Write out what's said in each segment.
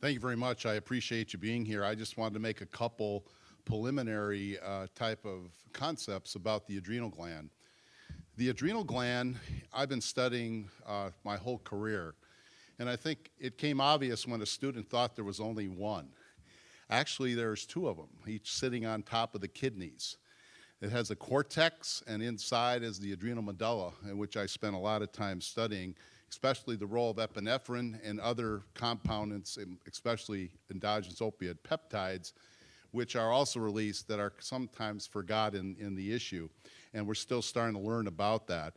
Thank you very much. I appreciate you being here. I just wanted to make a couple preliminary uh, type of concepts about the adrenal gland. The adrenal gland, I've been studying uh, my whole career, and I think it came obvious when a student thought there was only one. Actually, there's two of them, each sitting on top of the kidneys. It has a cortex, and inside is the adrenal medulla, in which I spent a lot of time studying especially the role of epinephrine and other compounds, especially endogenous opiate peptides, which are also released that are sometimes forgotten in the issue. And we're still starting to learn about that.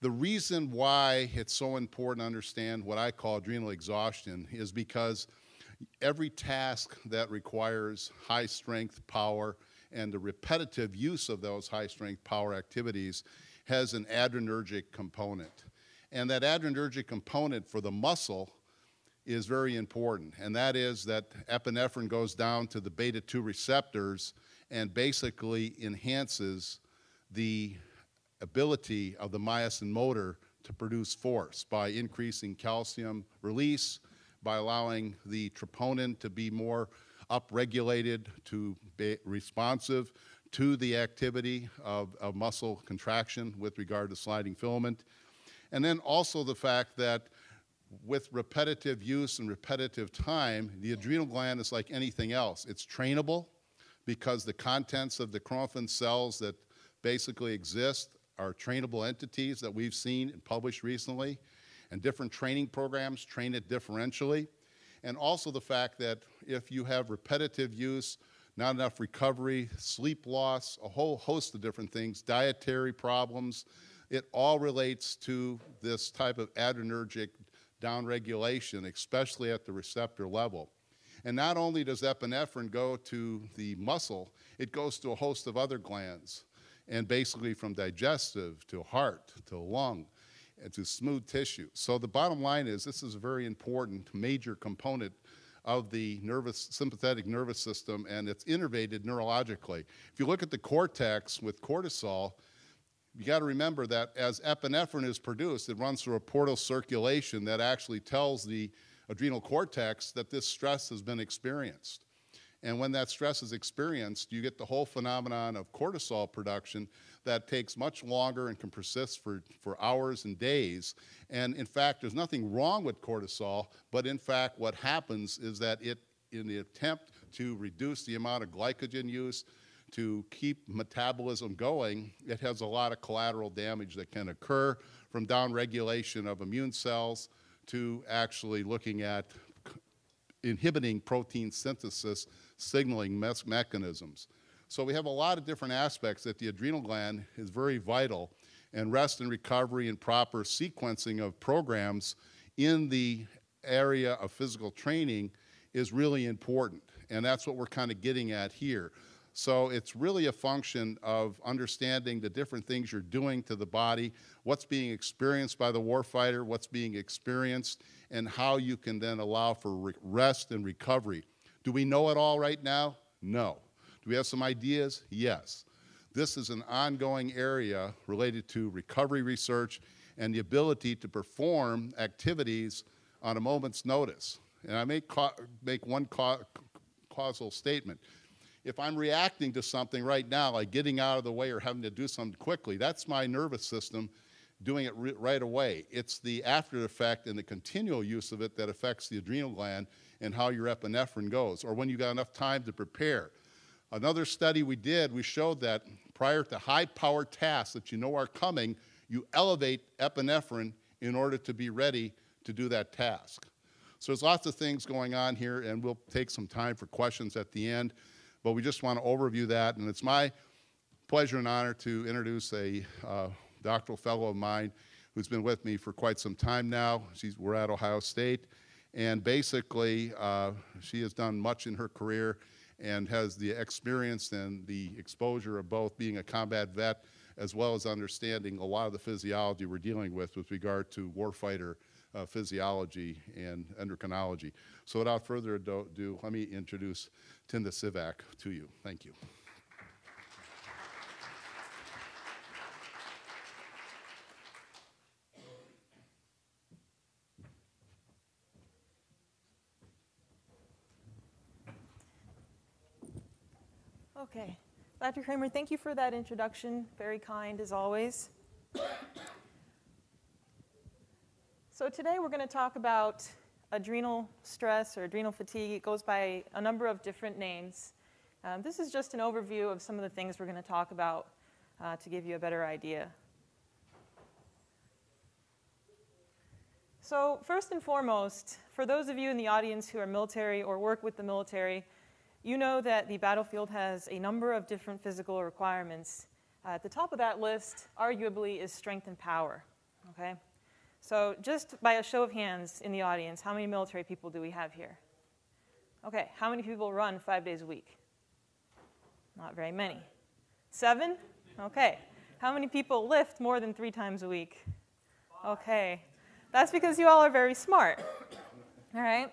The reason why it's so important to understand what I call adrenal exhaustion is because every task that requires high strength power and the repetitive use of those high strength power activities has an adrenergic component. And that adrenergic component for the muscle is very important, and that is that epinephrine goes down to the beta 2 receptors and basically enhances the ability of the myosin motor to produce force by increasing calcium release, by allowing the troponin to be more upregulated, to be responsive to the activity of, of muscle contraction with regard to sliding filament, and then also the fact that with repetitive use and repetitive time, the adrenal gland is like anything else. It's trainable because the contents of the chromaffin cells that basically exist are trainable entities that we've seen and published recently, and different training programs train it differentially. And also the fact that if you have repetitive use, not enough recovery, sleep loss, a whole host of different things, dietary problems, it all relates to this type of adrenergic downregulation, especially at the receptor level. And not only does epinephrine go to the muscle, it goes to a host of other glands, and basically from digestive to heart to lung and to smooth tissue. So the bottom line is this is a very important major component of the nervous sympathetic nervous system and it's innervated neurologically. If you look at the cortex with cortisol, you got to remember that as epinephrine is produced, it runs through a portal circulation that actually tells the adrenal cortex that this stress has been experienced. And when that stress is experienced, you get the whole phenomenon of cortisol production that takes much longer and can persist for, for hours and days. And in fact, there's nothing wrong with cortisol, but in fact, what happens is that it, in the attempt to reduce the amount of glycogen use, to keep metabolism going, it has a lot of collateral damage that can occur from downregulation of immune cells to actually looking at inhibiting protein synthesis signaling me mechanisms. So we have a lot of different aspects that the adrenal gland is very vital and rest and recovery and proper sequencing of programs in the area of physical training is really important. And that's what we're kind of getting at here. So it's really a function of understanding the different things you're doing to the body, what's being experienced by the warfighter, what's being experienced, and how you can then allow for rest and recovery. Do we know it all right now? No. Do we have some ideas? Yes. This is an ongoing area related to recovery research and the ability to perform activities on a moment's notice. And I may make one ca causal statement if I'm reacting to something right now, like getting out of the way or having to do something quickly, that's my nervous system doing it right away. It's the after effect and the continual use of it that affects the adrenal gland and how your epinephrine goes, or when you got enough time to prepare. Another study we did, we showed that prior to high power tasks that you know are coming, you elevate epinephrine in order to be ready to do that task. So there's lots of things going on here, and we'll take some time for questions at the end but we just want to overview that. And it's my pleasure and honor to introduce a uh, doctoral fellow of mine who's been with me for quite some time now. She's, we're at Ohio State. And basically, uh, she has done much in her career and has the experience and the exposure of both being a combat vet as well as understanding a lot of the physiology we're dealing with with regard to warfighter uh, physiology and endocrinology. So without further ado, let me introduce Tunde Szivak to you. Thank you. Okay. Dr. Kraemer, thank you for that introduction. Very kind, as always. so today we're going to talk about adrenal stress or adrenal fatigue. It goes by a number of different names. Um, this is just an overview of some of the things we're going to talk about uh, to give you a better idea. So first and foremost, for those of you in the audience who are military or work with the military, you know that the battlefield has a number of different physical requirements. Uh, at the top of that list, arguably, is strength and power. Okay? So, just by a show of hands in the audience, how many military people do we have here? Okay, how many people run five days a week? Not very many. Seven? Okay. How many people lift more than three times a week? Okay. That's because you all are very smart. All right?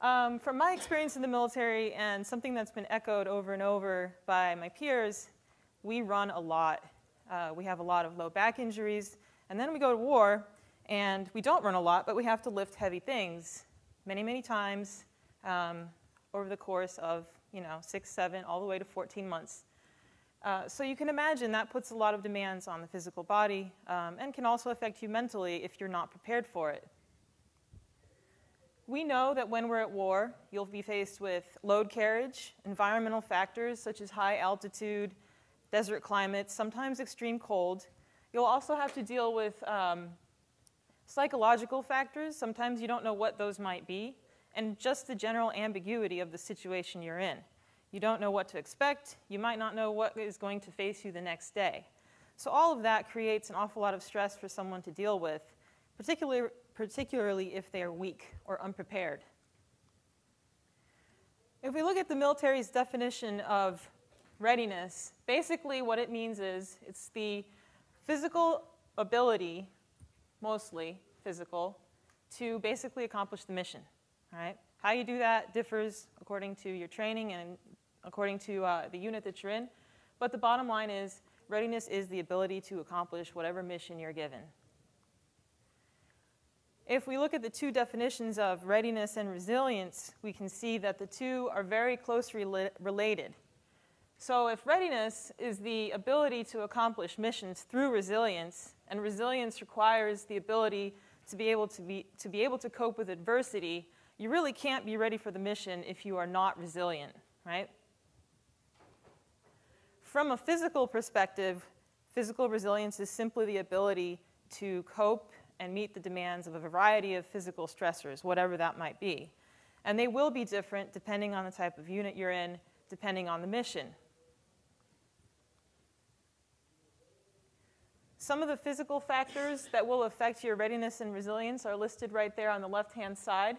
Um, from my experience in the military and something that's been echoed over and over by my peers, we run a lot. Uh, we have a lot of low back injuries. And then we go to war, and we don't run a lot, but we have to lift heavy things many, many times um, over the course of, you know, six, seven, all the way to 14 months. Uh, so you can imagine that puts a lot of demands on the physical body um, and can also affect you mentally if you're not prepared for it. We know that when we're at war, you'll be faced with load carriage, environmental factors such as high altitude, desert climates, sometimes extreme cold. You'll also have to deal with um, psychological factors. Sometimes you don't know what those might be, and just the general ambiguity of the situation you're in. You don't know what to expect. You might not know what is going to face you the next day. So, all of that creates an awful lot of stress for someone to deal with, particularly, particularly if they are weak or unprepared. If we look at the military's definition of readiness, basically what it means is it's the physical ability, mostly physical, to basically accomplish the mission. Right? How you do that differs according to your training and according to uh, the unit that you're in. But the bottom line is readiness is the ability to accomplish whatever mission you're given. If we look at the two definitions of readiness and resilience, we can see that the two are very closely related. So, if readiness is the ability to accomplish missions through resilience, and resilience requires the ability to be able to, be, to be able to cope with adversity, you really can't be ready for the mission if you are not resilient, right? From a physical perspective, physical resilience is simply the ability to cope and meet the demands of a variety of physical stressors, whatever that might be. And they will be different depending on the type of unit you're in, depending on the mission. Some of the physical factors that will affect your readiness and resilience are listed right there on the left hand side.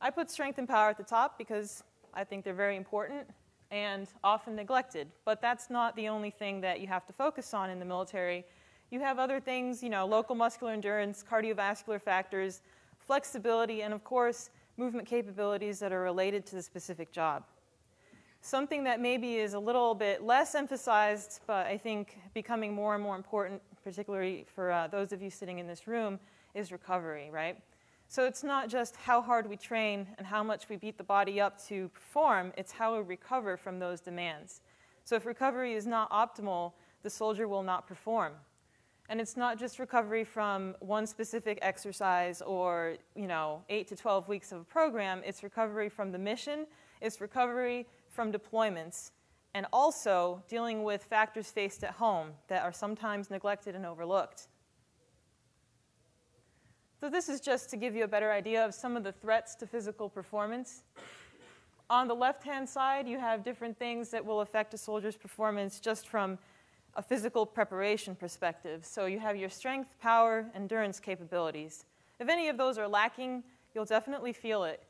I put strength and power at the top because I think they're very important and often neglected. But that's not the only thing that you have to focus on in the military. You have other things, you know, local muscular endurance, cardiovascular factors, flexibility, and of course, movement capabilities that are related to the specific job. Something that maybe is a little bit less emphasized, but I think becoming more and more important, particularly for uh, those of you sitting in this room, is recovery, right? So it's not just how hard we train and how much we beat the body up to perform, it's how we recover from those demands. So if recovery is not optimal, the soldier will not perform. And it's not just recovery from one specific exercise or, you know, 8 to 12 weeks of a program, it's recovery from the mission, it's recovery from deployments, and also dealing with factors faced at home that are sometimes neglected and overlooked. So this is just to give you a better idea of some of the threats to physical performance. On the left-hand side, you have different things that will affect a soldier's performance just from a physical preparation perspective. So you have your strength, power, endurance capabilities. If any of those are lacking, you'll definitely feel it.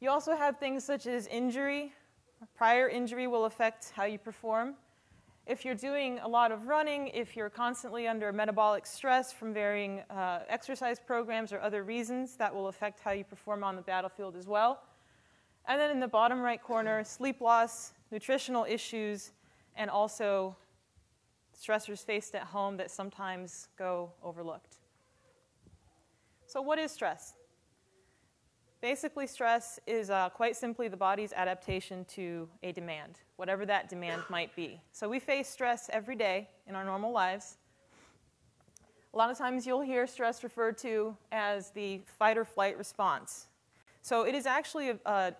You also have things such as injury. Prior injury will affect how you perform. If you're doing a lot of running, if you're constantly under metabolic stress from varying uh, exercise programs or other reasons, that will affect how you perform on the battlefield as well. And then in the bottom right corner, sleep loss, nutritional issues, and also stressors faced at home that sometimes go overlooked. So, what is stress? Basically, stress is uh, quite simply the body's adaptation to a demand, whatever that demand might be. So we face stress every day in our normal lives. A lot of times you'll hear stress referred to as the fight or flight response. So it is actually a, a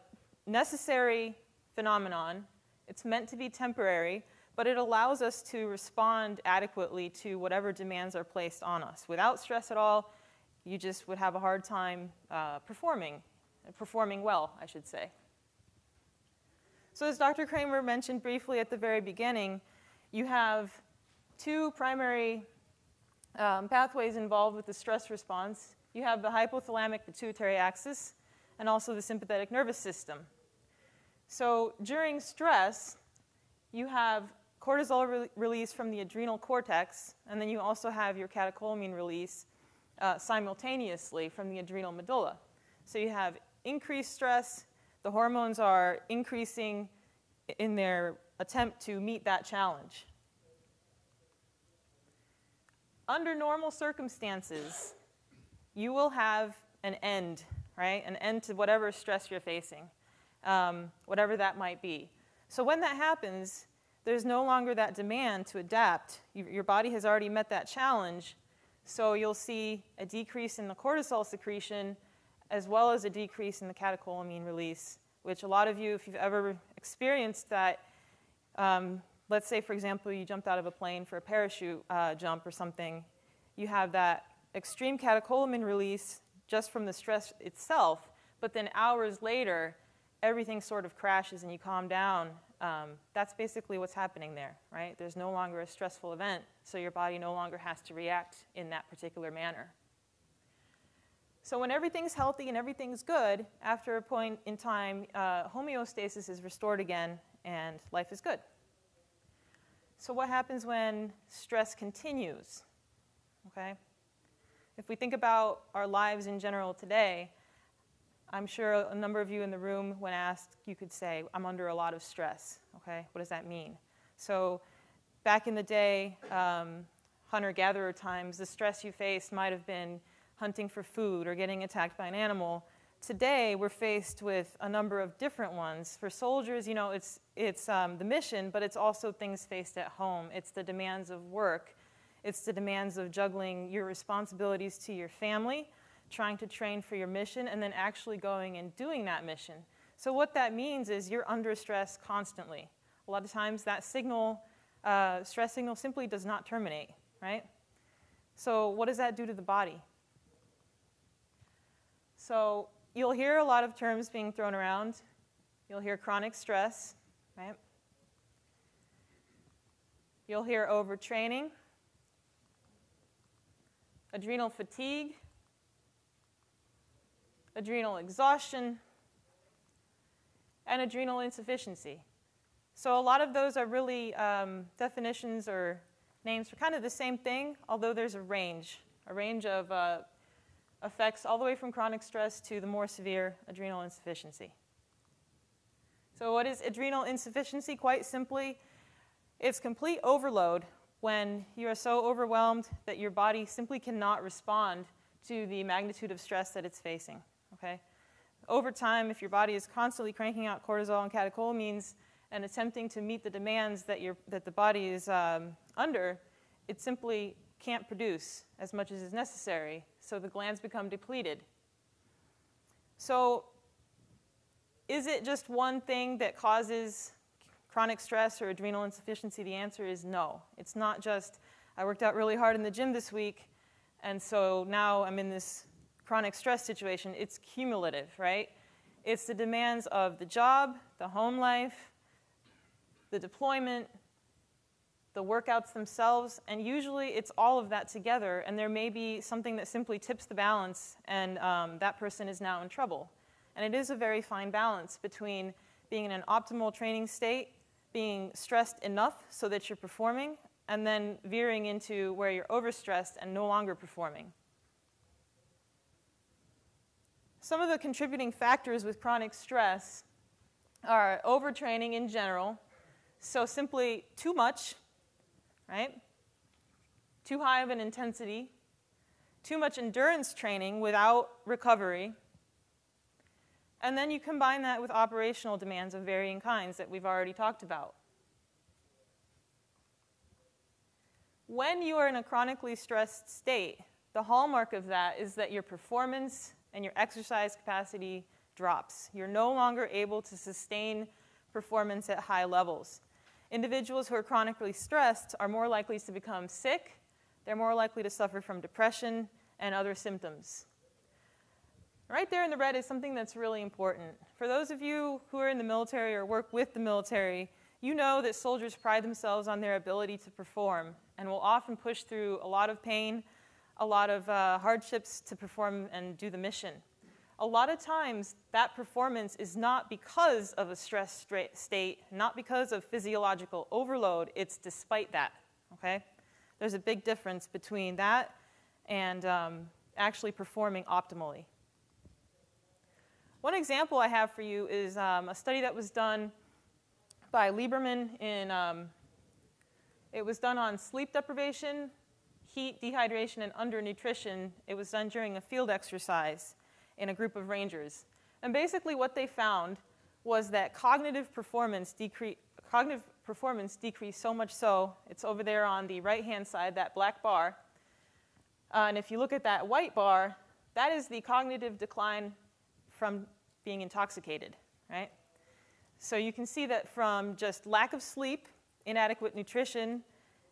necessary phenomenon. It's meant to be temporary, but it allows us to respond adequately to whatever demands are placed on us. Without stress at all, you just would have a hard time uh, performing performing well, I should say. So as Dr. Kraemer mentioned briefly at the very beginning, you have two primary um, pathways involved with the stress response. You have the hypothalamic pituitary axis and also the sympathetic nervous system. So during stress, you have cortisol re release from the adrenal cortex, and then you also have your catecholamine release uh, simultaneously from the adrenal medulla. So you have increased stress, the hormones are increasing in their attempt to meet that challenge. Under normal circumstances, you will have an end, right? An end to whatever stress you're facing, um, whatever that might be. So when that happens, there's no longer that demand to adapt. You, your body has already met that challenge, so you'll see a decrease in the cortisol secretion as well as a decrease in the catecholamine release, which a lot of you, if you've ever experienced that, um, let's say, for example, you jumped out of a plane for a parachute uh, jump or something, you have that extreme catecholamine release just from the stress itself, but then hours later, everything sort of crashes and you calm down. Um, that's basically what's happening there, right? There's no longer a stressful event, so your body no longer has to react in that particular manner. So when everything's healthy and everything's good, after a point in time, uh, homeostasis is restored again and life is good. So what happens when stress continues? Okay? If we think about our lives in general today, I'm sure a number of you in the room, when asked, you could say, I'm under a lot of stress. Okay? What does that mean? So back in the day, um, hunter-gatherer times, the stress you faced might have been hunting for food or getting attacked by an animal. Today, we're faced with a number of different ones. For soldiers, you know, it's, it's um, the mission, but it's also things faced at home. It's the demands of work. It's the demands of juggling your responsibilities to your family, trying to train for your mission, and then actually going and doing that mission. So what that means is you're under stress constantly. A lot of times that signal, uh, stress signal simply does not terminate, right? So what does that do to the body? So you'll hear a lot of terms being thrown around. You'll hear chronic stress, right? You'll hear overtraining, adrenal fatigue, adrenal exhaustion, and adrenal insufficiency. So a lot of those are really um, definitions or names for kind of the same thing, although there's a range, a range of uh, effects all the way from chronic stress to the more severe adrenal insufficiency. So what is adrenal insufficiency? Quite simply, it's complete overload when you are so overwhelmed that your body simply cannot respond to the magnitude of stress that it's facing, okay? Over time, if your body is constantly cranking out cortisol and catecholamines and attempting to meet the demands that, your, that the body is um, under, it simply can't produce as much as is necessary, so the glands become depleted. So is it just one thing that causes chronic stress or adrenal insufficiency? The answer is no. It's not just, I worked out really hard in the gym this week, and so now I'm in this chronic stress situation. It's cumulative, right? It's the demands of the job, the home life, the deployment, the workouts themselves, and usually it's all of that together, and there may be something that simply tips the balance, and um, that person is now in trouble. And it is a very fine balance between being in an optimal training state, being stressed enough so that you're performing, and then veering into where you're overstressed and no longer performing. Some of the contributing factors with chronic stress are overtraining in general, so simply too much right? Too high of an intensity, too much endurance training without recovery, And then you combine that with operational demands of varying kinds that we've already talked about. When you are in a chronically stressed state, the hallmark of that is that your performance and your exercise capacity drops. You're no longer able to sustain performance at high levels. Individuals who are chronically stressed are more likely to become sick, they're more likely to suffer from depression and other symptoms. Right there in the red is something that's really important. For those of you who are in the military or work with the military, you know that soldiers pride themselves on their ability to perform and will often push through a lot of pain, a lot of uh, hardships to perform and do the mission. A lot of times, that performance is not because of a stress state, not because of physiological overload, it's despite that, okay? There's a big difference between that and um, actually performing optimally. One example I have for you is um, a study that was done by Lieberman in, um, it was done on sleep deprivation, heat, dehydration, and undernutrition. It was done during a field exercise in a group of rangers. And basically what they found was that cognitive performance, decre- cognitive performance decreased so much so, it's over there on the right-hand side, that black bar. Uh, and if you look at that white bar, that is the cognitive decline from being intoxicated, right? So you can see that from just lack of sleep, inadequate nutrition,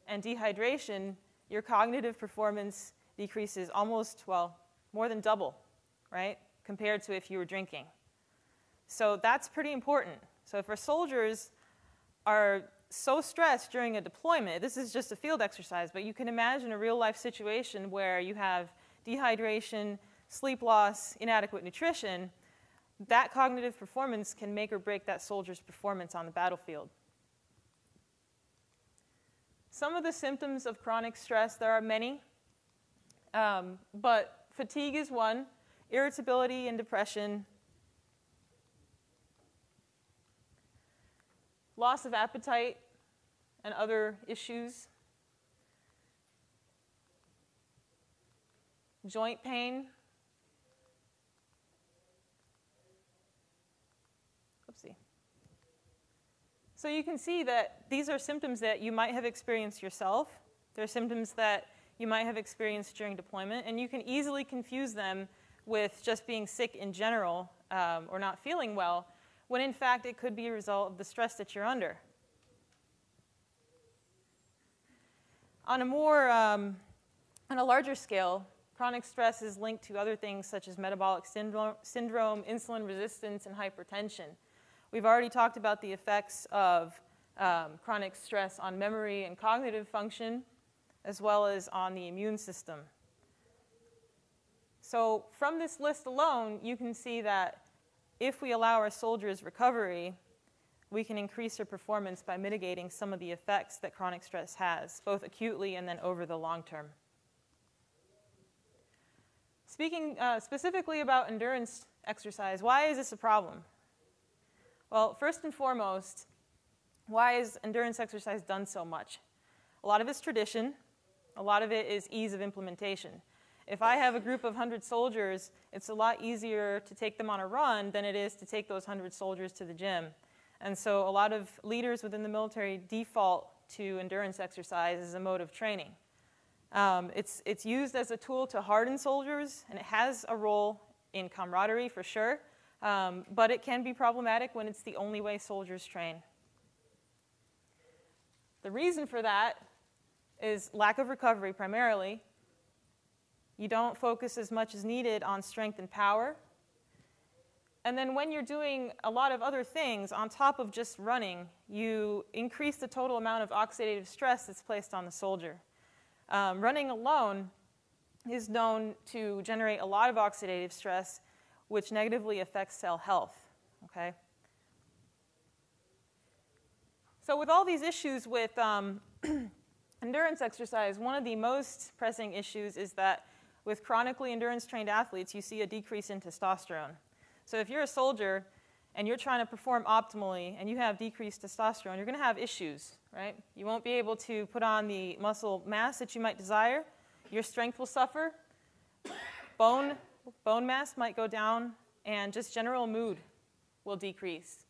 and dehydration, your cognitive performance decreases almost, well, more than double, right, compared to if you were drinking. So that's pretty important. So if our soldiers are so stressed during a deployment, this is just a field exercise, but you can imagine a real life situation where you have dehydration, sleep loss, inadequate nutrition, that cognitive performance can make or break that soldier's performance on the battlefield. Some of the symptoms of chronic stress, there are many, um, but fatigue is one, irritability and depression, loss of appetite and other issues, joint pain, So you can see that these are symptoms that you might have experienced yourself. They're symptoms that you might have experienced during deployment, and you can easily confuse them with just being sick in general um, or not feeling well, when in fact it could be a result of the stress that you're under. On a more, um, on a larger scale, chronic stress is linked to other things such as metabolic syndrome, syndrome insulin resistance, and hypertension. We've already talked about the effects of um, chronic stress on memory and cognitive function, as well as on the immune system. So from this list alone, you can see that if we allow our soldiers recovery, we can increase their performance by mitigating some of the effects that chronic stress has, both acutely and then over the long term. Speaking uh, specifically about endurance exercise, why is this a problem? Well, first and foremost, why is endurance exercise done so much? A lot of it's tradition, a lot of it is ease of implementation. If I have a group of 100 soldiers, it's a lot easier to take them on a run than it is to take those 100 soldiers to the gym. And so a lot of leaders within the military default to endurance exercise as a mode of training. Um, it's, it's used as a tool to harden soldiers, and it has a role in camaraderie for sure, um, but it can be problematic when it's the only way soldiers train. The reason for that is lack of recovery primarily. You don't focus as much as needed on strength and power. And then when you're doing a lot of other things on top of just running, you increase the total amount of oxidative stress that's placed on the soldier. Um, running alone is known to generate a lot of oxidative stress which negatively affects cell health. Okay? So, with all these issues with um, endurance exercise, one of the most pressing issues is that with chronically endurance trained athletes, you see a decrease in testosterone. So, if you're a soldier and you're trying to perform optimally and you have decreased testosterone, you're going to have issues, right? You won't be able to put on the muscle mass that you might desire. Your strength will suffer. Bone bone mass might go down and just general mood will decrease.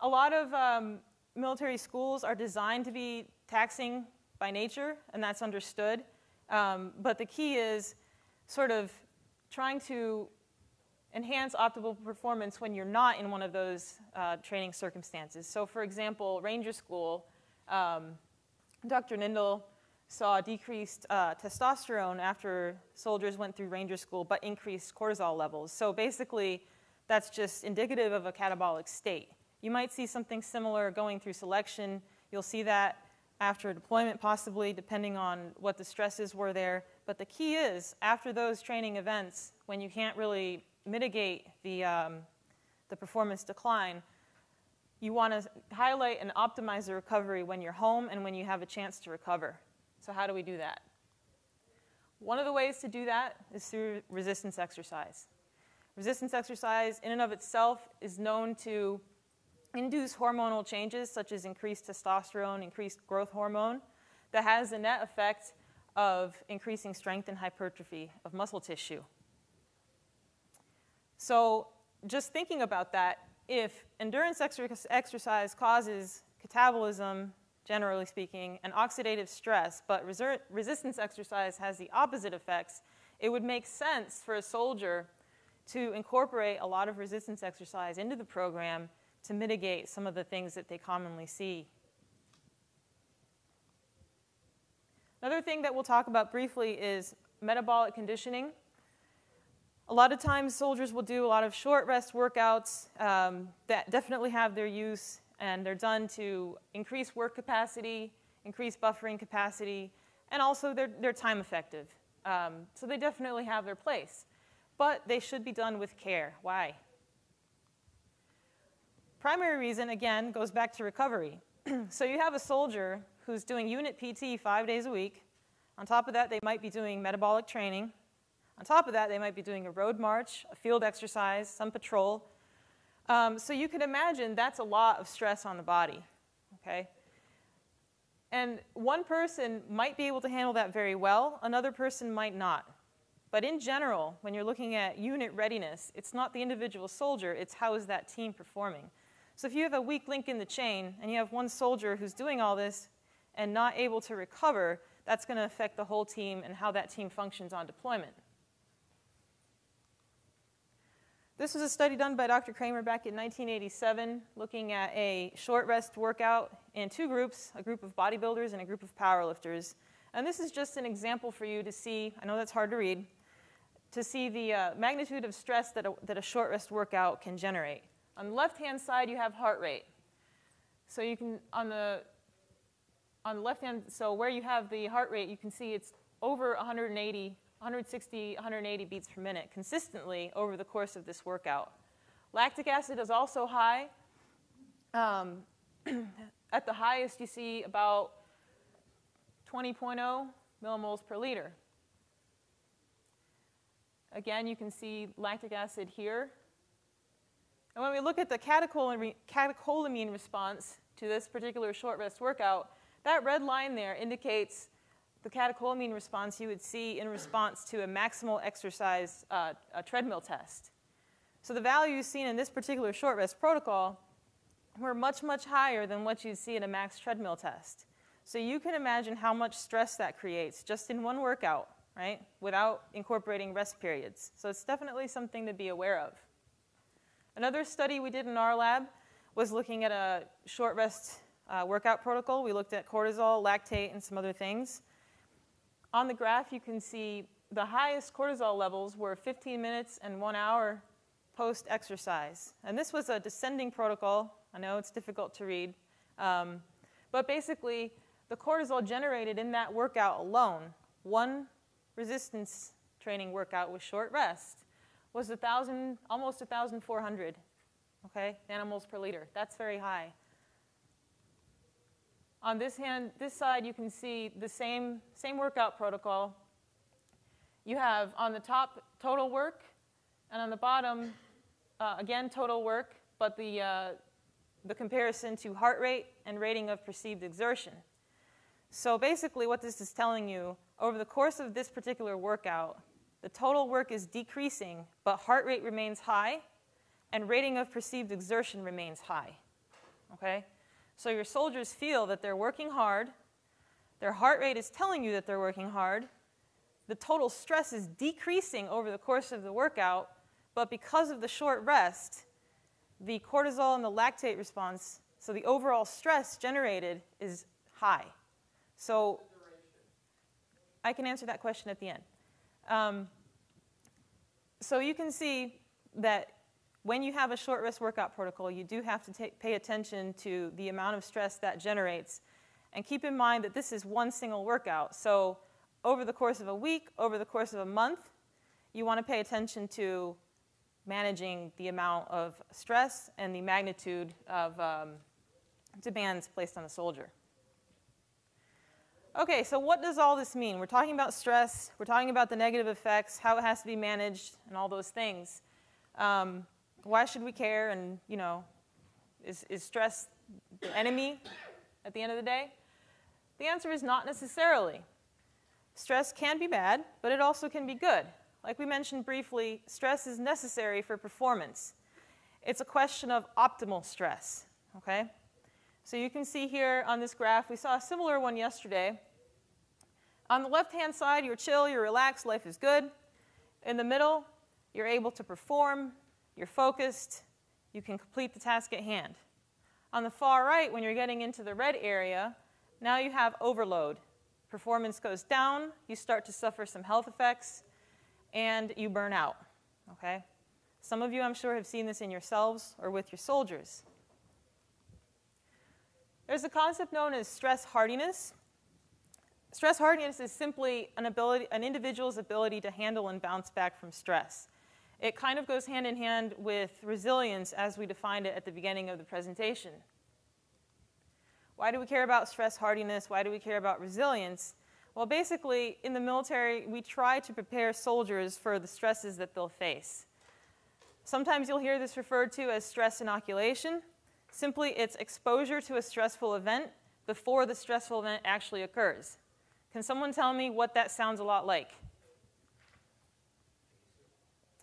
A lot of um, military schools are designed to be taxing by nature, and that's understood. Um, but the key is sort of trying to enhance optimal performance when you're not in one of those uh, training circumstances. So, for example, Ranger School, um, Dr. Nindl saw decreased uh, testosterone after soldiers went through Ranger School, but increased cortisol levels. So, basically, that's just indicative of a catabolic state. You might see something similar going through selection. You'll see that after deployment, possibly, depending on what the stresses were there. But the key is, after those training events, when you can't really mitigate the, um, the performance decline, you want to highlight and optimize the recovery when you're home and when you have a chance to recover. So, how do we do that? One of the ways to do that is through resistance exercise. Resistance exercise, in and of itself, is known to induce hormonal changes such as increased testosterone, increased growth hormone, that has the net effect of increasing strength and hypertrophy of muscle tissue. So, just thinking about that, if endurance exercise causes catabolism, generally speaking, and oxidative stress, but resistance exercise has the opposite effects, it would make sense for a soldier to incorporate a lot of resistance exercise into the program to mitigate some of the things that they commonly see. Another thing that we'll talk about briefly is metabolic conditioning. A lot of times, soldiers will do a lot of short rest workouts um, that definitely have their use, and they're done to increase work capacity, increase buffering capacity, and also they're, they're time effective. Um, so they definitely have their place. But they should be done with care. Why? Primary reason, again, goes back to recovery. so you have a soldier who's doing unit PT five days a week. On top of that, they might be doing metabolic training. On top of that, they might be doing a road march, a field exercise, some patrol. Um, so you can imagine that's a lot of stress on the body, okay? And one person might be able to handle that very well, another person might not. But in general, when you're looking at unit readiness, it's not the individual soldier, it's how is that team performing. So if you have a weak link in the chain and you have one soldier who's doing all this and not able to recover, that's going to affect the whole team and how that team functions on deployment. This was a study done by Dr. Kraemer back in 1987, looking at a short rest workout in two groups, a group of bodybuilders and a group of powerlifters. And this is just an example for you to see, I know that's hard to read, to see the uh, magnitude of stress that a, that a short rest workout can generate. On the left-hand side, you have heart rate. So you can, on the, on the left-hand, so where you have the heart rate, you can see it's over 180, 160, 180 beats per minute consistently over the course of this workout. Lactic acid is also high. Um, at the highest, you see about 20.0 millimoles per liter. Again, you can see lactic acid here and when we look at the catecholamine response to this particular short rest workout, that red line there indicates the catecholamine response you would see in response to a maximal exercise uh, a treadmill test. So the values seen in this particular short rest protocol were much, much higher than what you'd see in a max treadmill test. So you can imagine how much stress that creates just in one workout, right, without incorporating rest periods. So it's definitely something to be aware of. Another study we did in our lab was looking at a short rest uh, workout protocol. We looked at cortisol, lactate, and some other things. On the graph, you can see the highest cortisol levels were 15 minutes and one hour post exercise. And this was a descending protocol. I know it's difficult to read. Um, but basically, the cortisol generated in that workout alone, one resistance training workout with short rest, was 1,000, almost 1,400, okay, nanomoles per liter. That's very high. On this hand, this side, you can see the same, same workout protocol. You have on the top total work, and on the bottom, uh, again, total work, but the, uh, the comparison to heart rate and rating of perceived exertion. So basically, what this is telling you, over the course of this particular workout, the total work is decreasing, but heart rate remains high, and rating of perceived exertion remains high. Okay? So your soldiers feel that they're working hard, their heart rate is telling you that they're working hard, the total stress is decreasing over the course of the workout, but because of the short rest, the cortisol and the lactate response, so the overall stress generated is high. So I can answer that question at the end. Um, so you can see that when you have a short rest workout protocol, you do have to take, pay attention to the amount of stress that generates. And keep in mind that this is one single workout. So over the course of a week, over the course of a month, you want to pay attention to managing the amount of stress and the magnitude of um, demands placed on the soldier. Okay, so what does all this mean? We're talking about stress, we're talking about the negative effects, how it has to be managed, and all those things. Um, why should we care? And, you know, is, is stress the enemy at the end of the day? The answer is not necessarily. Stress can be bad, but it also can be good. Like we mentioned briefly, stress is necessary for performance. It's a question of optimal stress, okay? So you can see here on this graph, we saw a similar one yesterday. On the left-hand side, you're chill, you're relaxed, life is good. In the middle, you're able to perform, you're focused, you can complete the task at hand. On the far right, when you're getting into the red area, now you have overload. Performance goes down, you start to suffer some health effects, and you burn out, okay? Some of you, I'm sure, have seen this in yourselves or with your soldiers. There's a concept known as stress hardiness. Stress hardiness is simply an, ability, an individual's ability to handle and bounce back from stress. It kind of goes hand in hand with resilience as we defined it at the beginning of the presentation. Why do we care about stress hardiness? Why do we care about resilience? Well, basically, in the military, we try to prepare soldiers for the stresses that they'll face. Sometimes you'll hear this referred to as stress inoculation. Simply, it's exposure to a stressful event before the stressful event actually occurs. Can someone tell me what that sounds a lot like?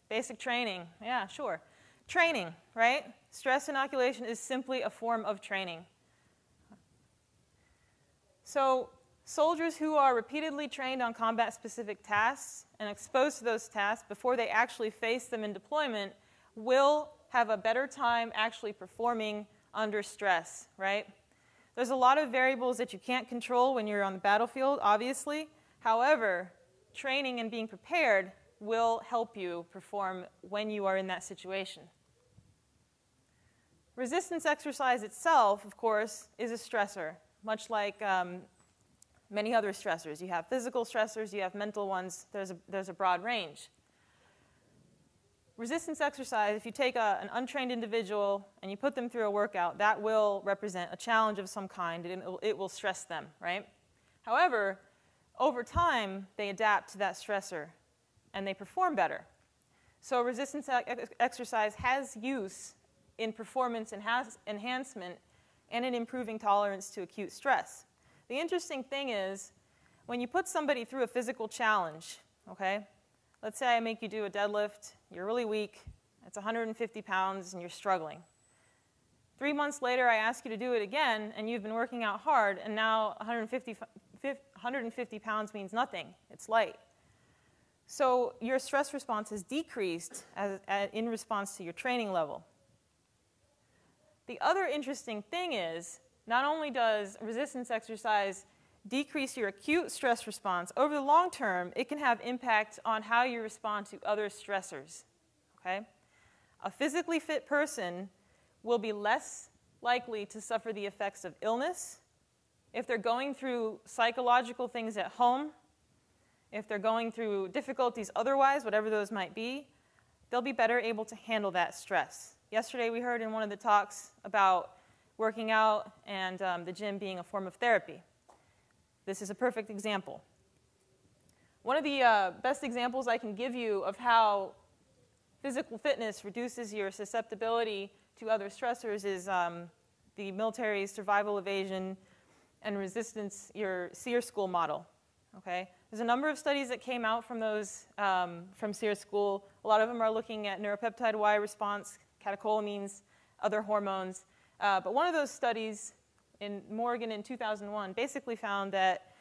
Basic training. Yeah, sure. Training, right? Stress inoculation is simply a form of training. So, soldiers who are repeatedly trained on combat specific tasks and exposed to those tasks before they actually face them in deployment will have a better time actually performing under stress, right? There's a lot of variables that you can't control when you're on the battlefield, obviously. However, training and being prepared will help you perform when you are in that situation. Resistance exercise itself, of course, is a stressor, much like um, many other stressors. You have physical stressors, you have mental ones, there's a, there's a broad range. Resistance exercise, if you take a, an untrained individual and you put them through a workout, that will represent a challenge of some kind and it will, stress them, right? However, over time, they adapt to that stressor and they perform better. So resistance ex exercise has use in performance enhancement and in improving tolerance to acute stress. The interesting thing is, when you put somebody through a physical challenge, okay, let's say I make you do a deadlift, you're really weak, it's 150 pounds, and you're struggling. Three months later, I ask you to do it again, and you've been working out hard, and now 150, 150 pounds means nothing. It's light. So your stress response has decreased as, as, in response to your training level. The other interesting thing is, not only does resistance exercise decrease your acute stress response, over the long term, it can have impact on how you respond to other stressors. Okay? A physically fit person will be less likely to suffer the effects of illness if they're going through psychological things at home, if they're going through difficulties otherwise, whatever those might be, they'll be better able to handle that stress. Yesterday, we heard in one of the talks about working out and um, the gym being a form of therapy. This is a perfect example. One of the uh, best examples I can give you of how physical fitness reduces your susceptibility to other stressors is um, the military survival evasion and resistance, your SERE school model. Okay? There's a number of studies that came out from those um, from SERE School. A lot of them are looking at neuropeptide Y response, catecholamines, other hormones. Uh, but one of those studies in Morgan in 2001 basically found that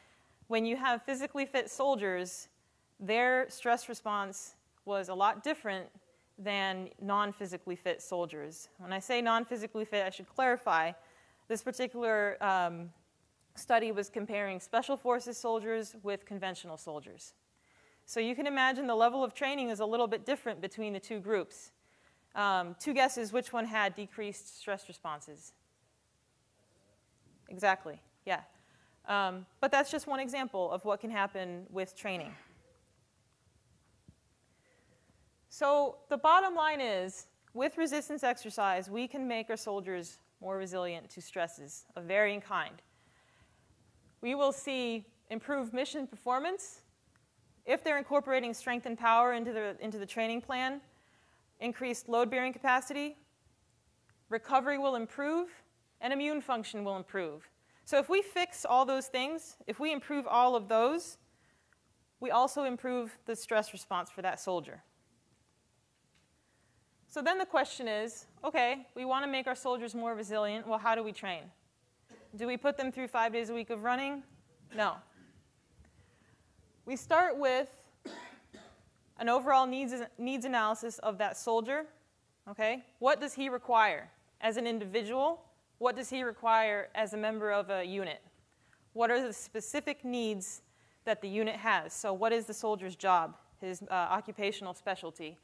when you have physically fit soldiers, their stress response was a lot different than non physically fit soldiers. When I say non physically fit, I should clarify. This particular um, study was comparing special forces soldiers with conventional soldiers. So you can imagine the level of training is a little bit different between the two groups. Um, two guesses which one had decreased stress responses? Exactly, yeah. Um, but that's just one example of what can happen with training. So the bottom line is, with resistance exercise, we can make our soldiers more resilient to stresses of varying kind. We will see improved mission performance if they're incorporating strength and power into the, into the training plan, increased load bearing capacity, recovery will improve, and immune function will improve. So if we fix all those things, if we improve all of those, we also improve the stress response for that soldier. So then the question is okay, we want to make our soldiers more resilient. Well, how do we train? Do we put them through five days a week of running? No. We start with an overall needs, needs analysis of that soldier. Okay? What does he require as an individual? What does he require as a member of a unit? What are the specific needs that the unit has? So, what is the soldier's job, his uh, occupational specialty?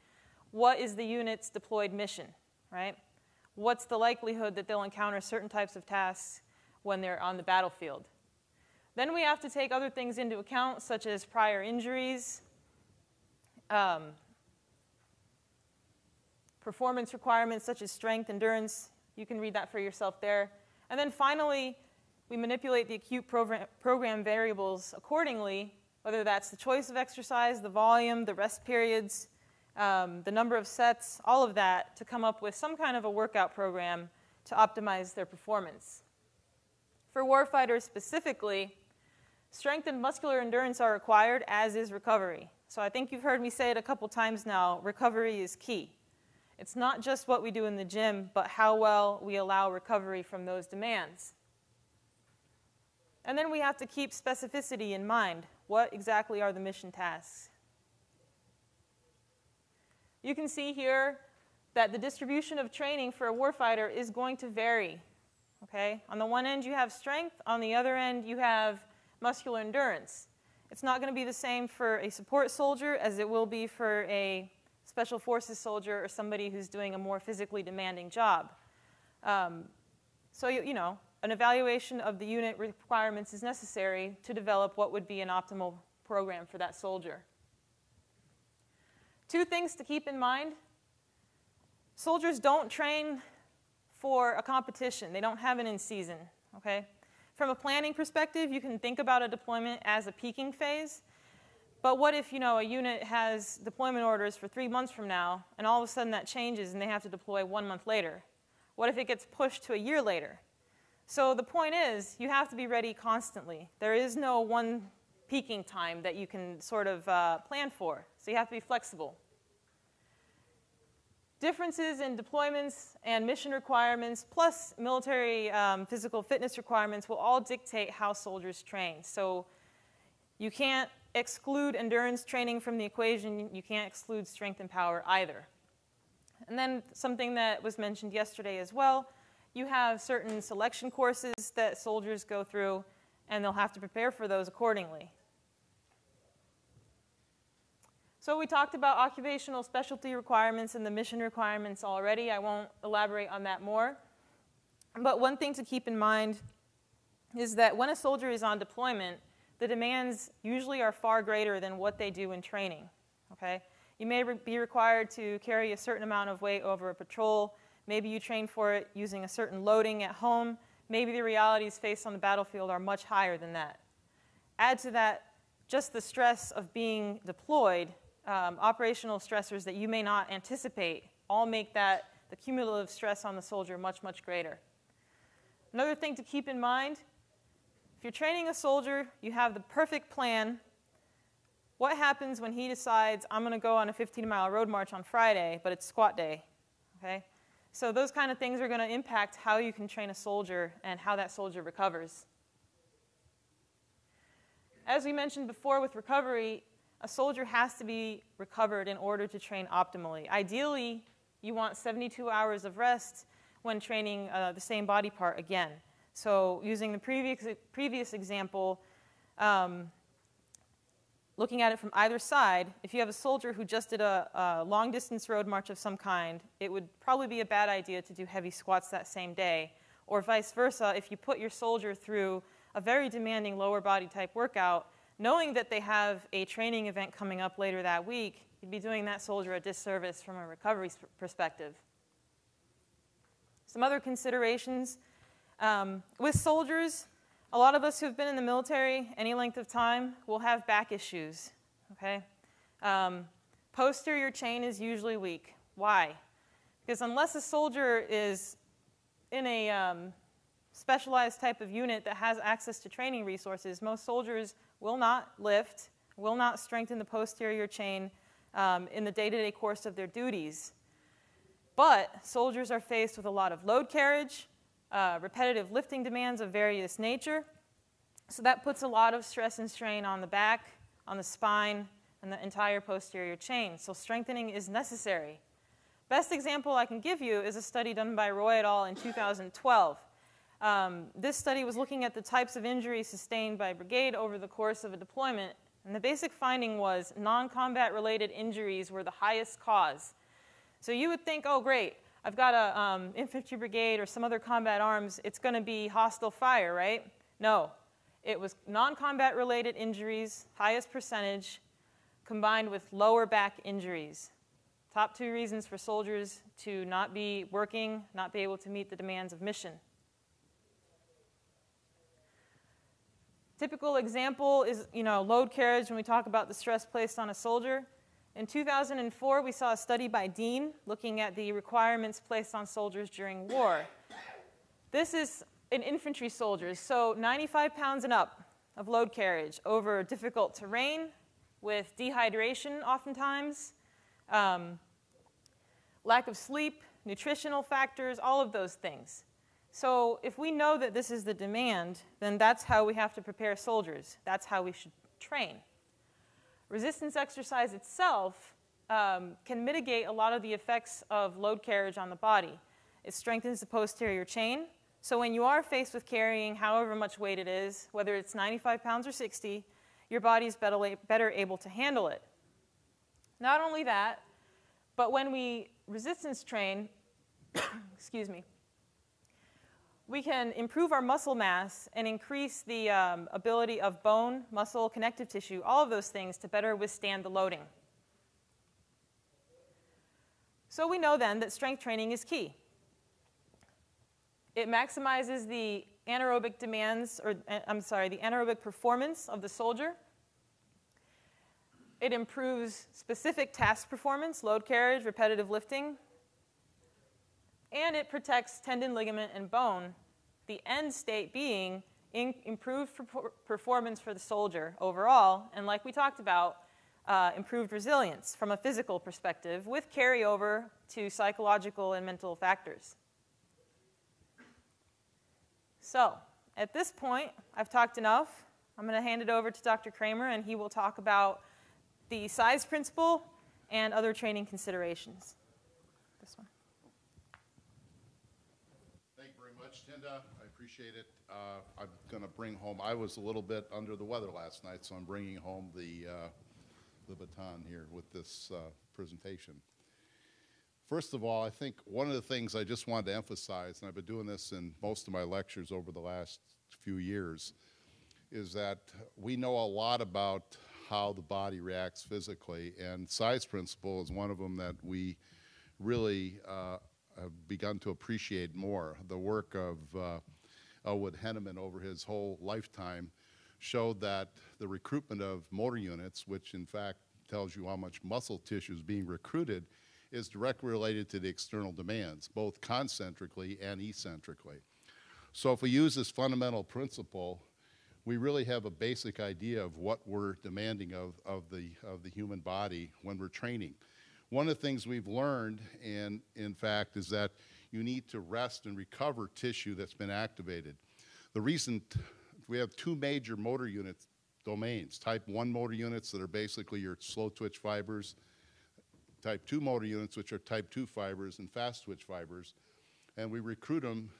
what is the unit's deployed mission, right? What's the likelihood that they'll encounter certain types of tasks when they're on the battlefield? Then we have to take other things into account, such as prior injuries, um, performance requirements such as strength, endurance. You can read that for yourself there. And then finally, we manipulate the acute program, program variables accordingly, whether that's the choice of exercise, the volume, the rest periods, um, the number of sets, all of that, to come up with some kind of a workout program to optimize their performance. For warfighters specifically, strength and muscular endurance are required, as is recovery. So I think you've heard me say it a couple times now recovery is key. It's not just what we do in the gym, but how well we allow recovery from those demands. And then we have to keep specificity in mind. What exactly are the mission tasks? You can see here that the distribution of training for a warfighter is going to vary. Okay? On the one end, you have strength. On the other end, you have muscular endurance. It's not going to be the same for a support soldier as it will be for a special forces soldier or somebody who's doing a more physically demanding job. Um, so, you, you know, an evaluation of the unit requirements is necessary to develop what would be an optimal program for that soldier. Two things to keep in mind. Soldiers don't train for a competition. They don't have an in season, okay? From a planning perspective, you can think about a deployment as a peaking phase. But what if, you know, a unit has deployment orders for 3 months from now and all of a sudden that changes and they have to deploy 1 month later? What if it gets pushed to a year later? So the point is, you have to be ready constantly. There is no one peaking time that you can sort of uh, plan for. So you have to be flexible. Differences in deployments and mission requirements, plus military um, physical fitness requirements, will all dictate how soldiers train. So you can't exclude endurance training from the equation. You can't exclude strength and power either. And then something that was mentioned yesterday as well, you have certain selection courses that soldiers go through, and they'll have to prepare for those accordingly. So we talked about occupational specialty requirements and the mission requirements already. I won't elaborate on that more. But one thing to keep in mind is that when a soldier is on deployment, the demands usually are far greater than what they do in training. Okay? You may re be required to carry a certain amount of weight over a patrol. Maybe you train for it using a certain loading at home. Maybe the realities faced on the battlefield are much higher than that. Add to that just the stress of being deployed um, operational stressors that you may not anticipate all make that the cumulative stress on the soldier much, much greater. Another thing to keep in mind if you're training a soldier, you have the perfect plan, what happens when he decides, I'm going to go on a 15 mile road march on Friday, but it's squat day? Okay? So, those kind of things are going to impact how you can train a soldier and how that soldier recovers. As we mentioned before with recovery, a soldier has to be recovered in order to train optimally. Ideally, you want 72 hours of rest when training uh, the same body part again. So, using the previous, previous example, um, looking at it from either side, if you have a soldier who just did a, a, long distance road march of some kind, it would probably be a bad idea to do heavy squats that same day. Or vice versa, if you put your soldier through a very demanding lower body type workout, knowing that they have a training event coming up later that week, you'd be doing that soldier a disservice from a recovery perspective. Some other considerations um, with soldiers, a lot of us who've been in the military any length of time will have back issues. Okay? Um, posterior chain is usually weak. Why? Because unless a soldier is in a um, specialized type of unit that has access to training resources, most soldiers will not lift, will not strengthen the posterior chain um, in the day to day course of their duties. But soldiers are faced with a lot of load carriage, uh, repetitive lifting demands of various nature. So that puts a lot of stress and strain on the back, on the spine, and the entire posterior chain. So strengthening is necessary. Best example I can give you is a study done by Roy et al. in 2012. Um, this study was looking at the types of injuries sustained by brigade over the course of a deployment, and the basic finding was non-combat related injuries were the highest cause. So you would think, oh great, I've got a um, infantry brigade or some other combat arms, it's going to be hostile fire, right? No. It was non combat related injuries, highest percentage, combined with lower back injuries. Top two reasons for soldiers to not be working, not be able to meet the demands of mission. Typical example is, you know, load carriage when we talk about the stress placed on a soldier. In 2004, we saw a study by Dean looking at the requirements placed on soldiers during war. This is in infantry soldiers, so 95 pounds and up of load carriage over difficult terrain with dehydration oftentimes, um, lack of sleep, nutritional factors, all of those things. So if we know that this is the demand, then that's how we have to prepare soldiers. That's how we should train. Resistance exercise itself um, can mitigate a lot of the effects of load carriage on the body. It strengthens the posterior chain. So when you are faced with carrying however much weight it is, whether it's 95 pounds or 60, your body is better, better able to handle it. Not only that, but when we resistance train, excuse me, we can improve our muscle mass and increase the um, ability of bone, muscle, connective tissue, all of those things to better withstand the loading. So we know then that strength training is key. It maximizes the anaerobic demands, or uh, I'm sorry, the anaerobic performance of the soldier. It improves specific task performance, load carriage, repetitive lifting, and it protects tendon, ligament, and bone, the end state being in improved performance for the soldier overall, and like we talked about, uh, improved resilience from a physical perspective with carryover to psychological and mental factors. So, at this point, I've talked enough. I'm going to hand it over to Dr. Kraemer, and he will talk about the size principle and other training considerations. I appreciate it. Uh, I'm going to bring home, I was a little bit under the weather last night, so I'm bringing home the, uh, the baton here with this uh, presentation. First of all, I think one of the things I just wanted to emphasize, and I've been doing this in most of my lectures over the last few years, is that we know a lot about how the body reacts physically, and size principle is one of them that we really uh, have begun to appreciate more. The work of uh, Elwood Henneman over his whole lifetime showed that the recruitment of motor units, which in fact tells you how much muscle tissue is being recruited, is directly related to the external demands, both concentrically and eccentrically. So if we use this fundamental principle, we really have a basic idea of what we're demanding of, of, the, of the human body when we're training. One of the things we've learned, and in fact, is that you need to rest and recover tissue that's been activated. The reason we have two major motor unit domains type 1 motor units that are basically your slow twitch fibers, type 2 motor units, which are type 2 fibers, and fast twitch fibers. And we recruit them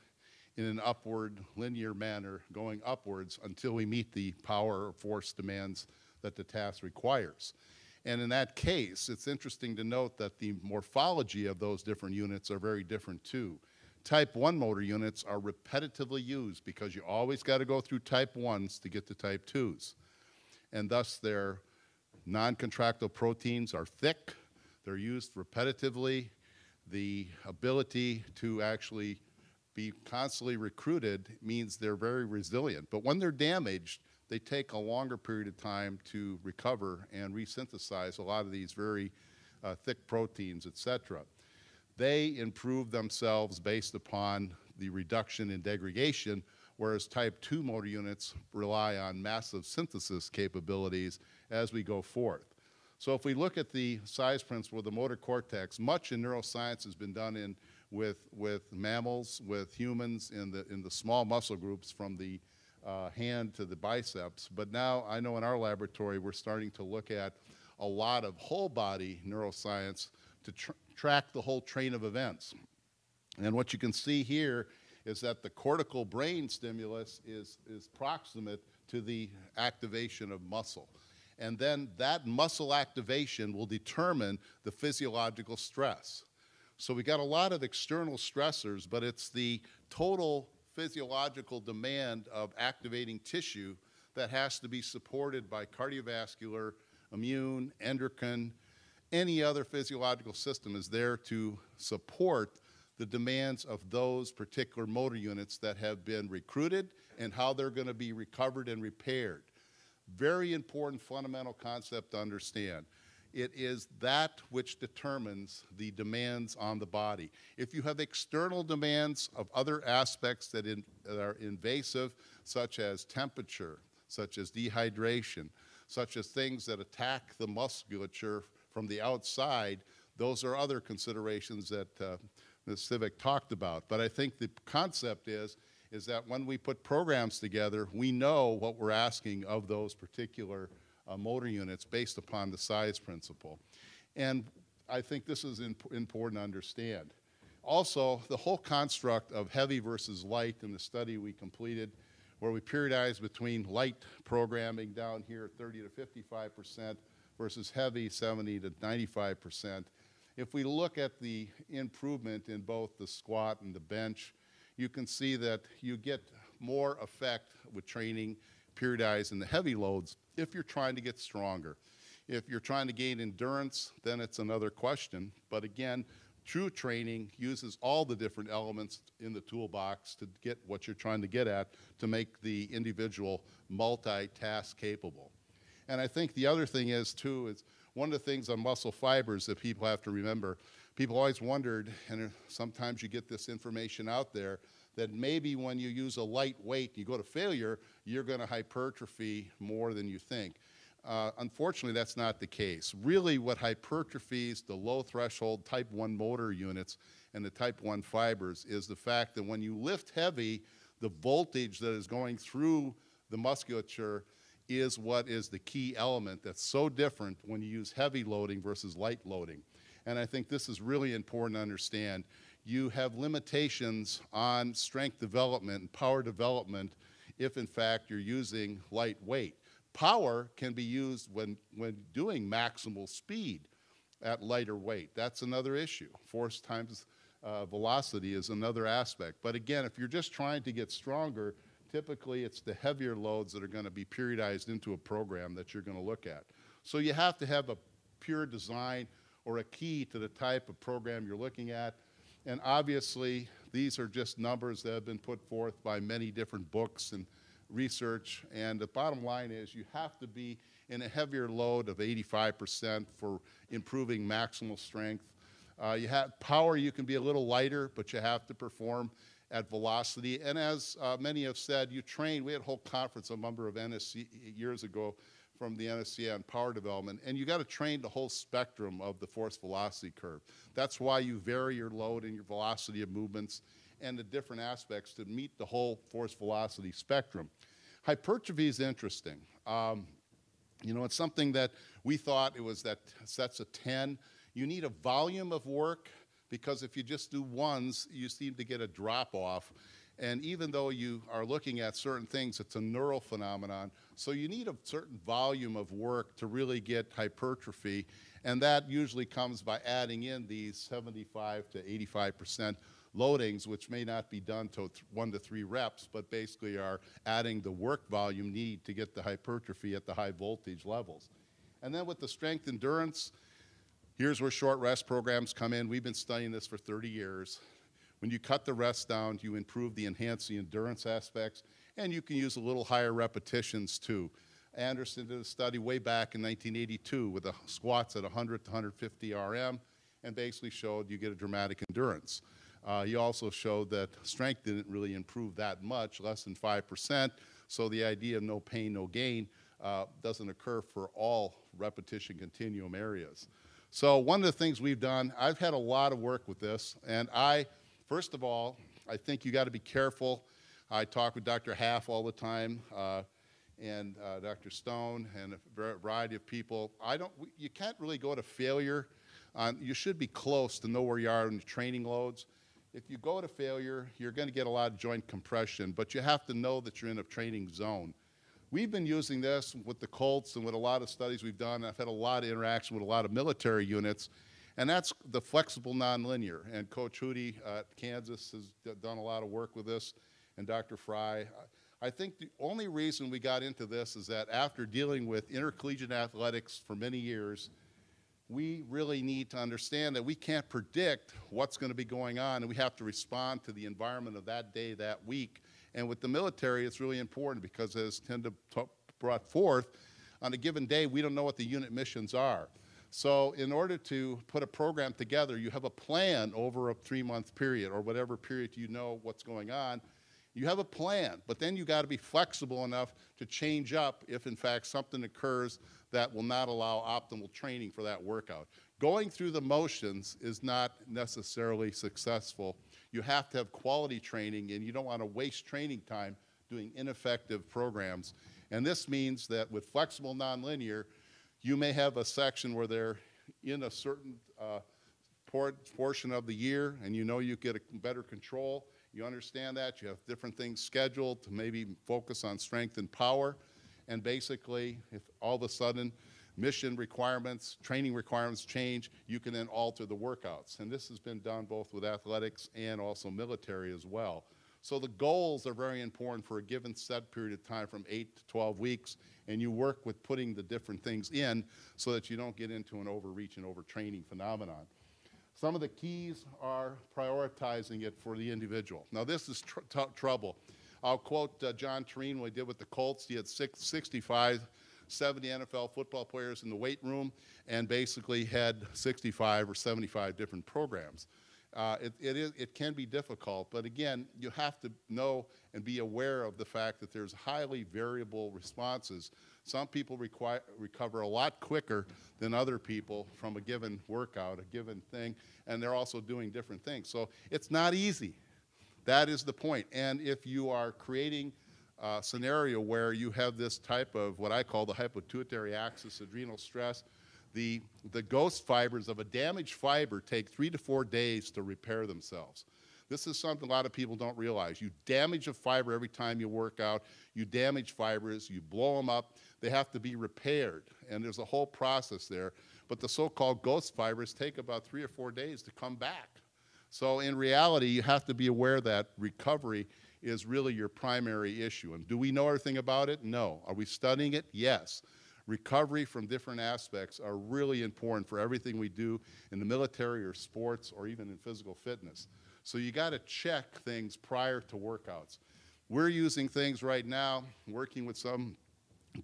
in an upward linear manner going upwards until we meet the power or force demands that the task requires. And in that case, it's interesting to note that the morphology of those different units are very different too. Type 1 motor units are repetitively used because you always got to go through type 1s to get to type 2s. And thus their non-contractile proteins are thick, they're used repetitively. The ability to actually be constantly recruited means they're very resilient. But when they're damaged, they take a longer period of time to recover and resynthesize a lot of these very uh, thick proteins, et cetera. They improve themselves based upon the reduction in degradation, whereas type 2 motor units rely on massive synthesis capabilities as we go forth. So if we look at the size principle of the motor cortex, much in neuroscience has been done in with, with mammals, with humans in the, in the small muscle groups from the uh, hand to the biceps. But now I know in our laboratory we're starting to look at a lot of whole body neuroscience to tr track the whole train of events. And what you can see here is that the cortical brain stimulus is, is proximate to the activation of muscle. And then that muscle activation will determine the physiological stress. So we got a lot of external stressors, but it's the total physiological demand of activating tissue that has to be supported by cardiovascular, immune, endocrine, any other physiological system is there to support the demands of those particular motor units that have been recruited and how they're going to be recovered and repaired. Very important fundamental concept to understand. It is that which determines the demands on the body. If you have external demands of other aspects that, in, that are invasive, such as temperature, such as dehydration, such as things that attack the musculature from the outside, those are other considerations that uh, Ms. Szivak talked about. But I think the concept is, is that when we put programs together, we know what we're asking of those particular uh, motor units based upon the size principle. And I think this is imp important to understand. Also, the whole construct of heavy versus light in the study we completed, where we periodized between light programming down here 30 to 55 percent versus heavy 70 to 95 percent. If we look at the improvement in both the squat and the bench, you can see that you get more effect with training periodized in the heavy loads if you're trying to get stronger. If you're trying to gain endurance, then it's another question. But again, true training uses all the different elements in the toolbox to get what you're trying to get at to make the individual multitask capable. And I think the other thing is, too, is one of the things on muscle fibers that people have to remember, people always wondered, and sometimes you get this information out there, that maybe when you use a light weight, you go to failure, you're going to hypertrophy more than you think. Uh, unfortunately, that's not the case. Really, what hypertrophies the low threshold type 1 motor units and the type 1 fibers is the fact that when you lift heavy, the voltage that is going through the musculature is what is the key element that's so different when you use heavy loading versus light loading. And I think this is really important to understand you have limitations on strength development and power development if in fact you're using light weight. Power can be used when, when doing maximal speed at lighter weight. That's another issue. Force times uh, velocity is another aspect. But again, if you're just trying to get stronger, typically it's the heavier loads that are going to be periodized into a program that you're going to look at. So you have to have a pure design or a key to the type of program you're looking at. And obviously, these are just numbers that have been put forth by many different books and research. And the bottom line is you have to be in a heavier load of 85% for improving maximal strength. Uh, you have power, you can be a little lighter, but you have to perform at velocity. And as uh, many have said, you train, we had a whole conference a number of NSC years ago from the NSCA on power development, and you got to train the whole spectrum of the force velocity curve. That's why you vary your load and your velocity of movements and the different aspects to meet the whole force velocity spectrum. Hypertrophy is interesting. Um, you know, it's something that we thought it was that sets of 10. You need a volume of work because if you just do ones, you seem to get a drop off. And even though you are looking at certain things, it's a neural phenomenon. So you need a certain volume of work to really get hypertrophy. And that usually comes by adding in these 75 to 85% loadings, which may not be done to one to three reps, but basically are adding the work volume need to get the hypertrophy at the high voltage levels. And then with the strength endurance, here's where short rest programs come in. We've been studying this for 30 years. When you cut the rest down, you improve the enhance the endurance aspects, and you can use a little higher repetitions too. Anderson did a study way back in 1982 with the squats at 100 to 150 RM and basically showed you get a dramatic endurance. Uh, he also showed that strength didn't really improve that much, less than 5%. So the idea of no pain, no gain uh, doesn't occur for all repetition continuum areas. So one of the things we've done, I've had a lot of work with this, and I, first of all, I think you got to be careful. I talk with Dr. Haff all the time, uh, and uh, Dr. Stone, and a variety of people. I don't. You can't really go to failure. On, you should be close to know where you are in the training loads if you go to failure, you're going to get a lot of joint compression, but you have to know that you're in a training zone. We've been using this with the Colts and with a lot of studies we've done. I've had a lot of interaction with a lot of military units, and that's the flexible nonlinear. And Coach Hudy at Kansas has done a lot of work with this, and Dr. Fry. I think the only reason we got into this is that after dealing with intercollegiate athletics for many years, we really need to understand that we can't predict what's going to be going on, and we have to respond to the environment of that day, that week. And with the military, it's really important because, as Tunde brought forth, on a given day, we don't know what the unit missions are. So, in order to put a program together, you have a plan over a three month period or whatever period you know what's going on. You have a plan, but then you got to be flexible enough to change up if, in fact, something occurs that will not allow optimal training for that workout. Going through the motions is not necessarily successful. You have to have quality training, and you don't want to waste training time doing ineffective programs. And this means that with flexible nonlinear, you may have a section where they're in a certain uh, portion of the year, and you know you get a better control. You understand that. You have different things scheduled to maybe focus on strength and power. And basically, if all of a sudden mission requirements, training requirements change, you can then alter the workouts. And this has been done both with athletics and also military as well. So the goals are very important for a given set period of time from 8 to 12 weeks, and you work with putting the different things in so that you don't get into an overreach and overtraining phenomenon. Some of the keys are prioritizing it for the individual. Now this is tr trouble. I'll quote uh, Jon Torine when he did with the Colts. He had six, 65, 70 NFL football players in the weight room and basically had 65 or 75 different programs. Uh, it, it, is, it can be difficult, but again, you have to know and be aware of the fact that there's highly variable responses. Some people recover a lot quicker than other people from a given workout, a given thing, and they're also doing different things. So it's not easy. That is the point. And if you are creating a scenario where you have this type of what I call the hypopituitary axis adrenal stress, the, the ghost fibers of a damaged fiber take three to four days to repair themselves. This is something a lot of people don't realize. You damage a fiber every time you work out. You damage fibers, you blow them up. They have to be repaired, and there's a whole process there. But the so-called ghost fibers take about three or four days to come back. So in reality, you have to be aware that recovery is really your primary issue. And do we know everything about it? No. Are we studying it? Yes. Recovery from different aspects are really important for everything we do in the military or sports or even in physical fitness. So you got to check things prior to workouts. We're using things right now, working with some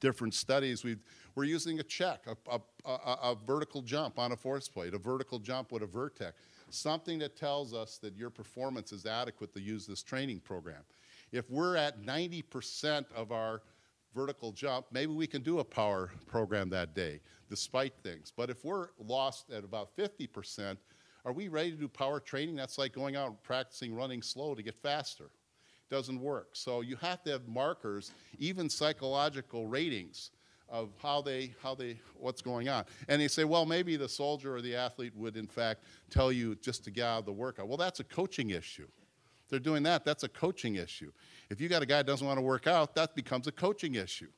different studies. we are using a check, a, a, a, a vertical jump on a force plate, a vertical jump with a Vertec something that tells us that your performance is adequate to use this training program. If we're at 90% of our vertical jump, maybe we can do a power program that day, despite things. But if we're lost at about 50%, are we ready to do power training? That's like going out and practicing running slow to get faster. Doesn't work. So you have to have markers, even psychological ratings of how they, how they, what's going on. And they say, well, maybe the soldier or the athlete would in fact tell you just to get out of the workout. Well, that's a coaching issue they're doing that, that's a coaching issue. If you got a guy that doesn't want to work out, that becomes a coaching issue.